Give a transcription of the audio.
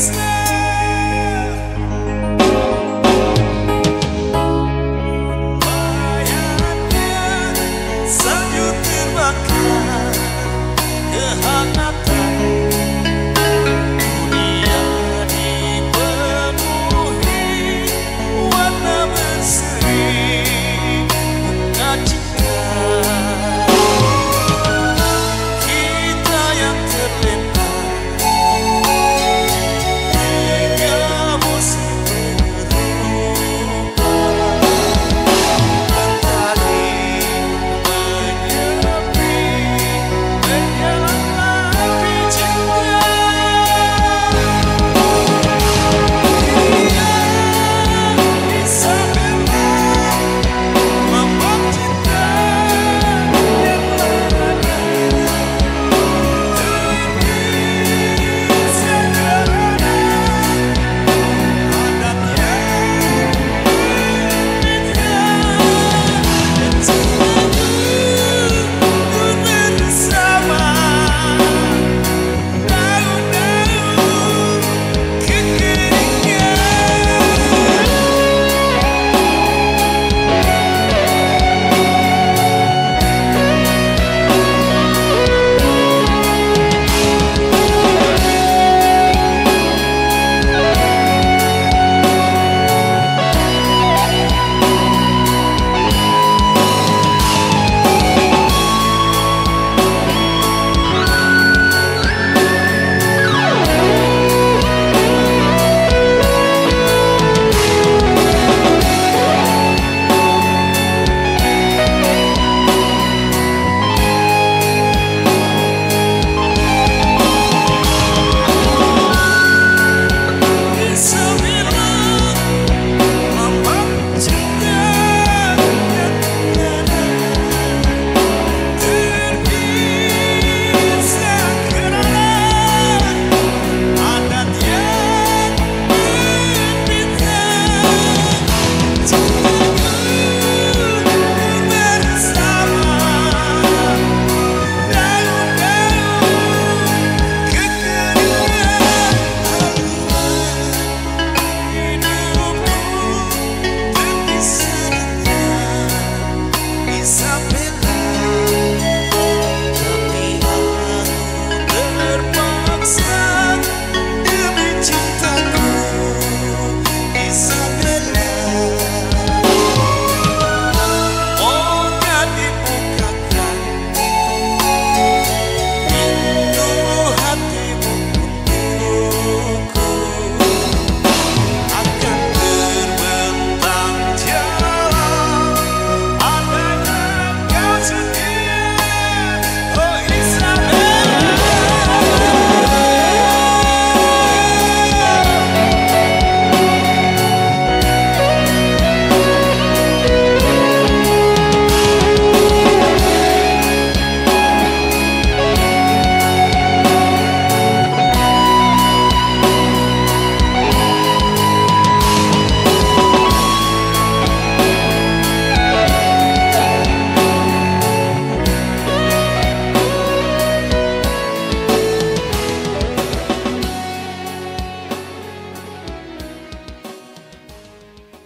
stay.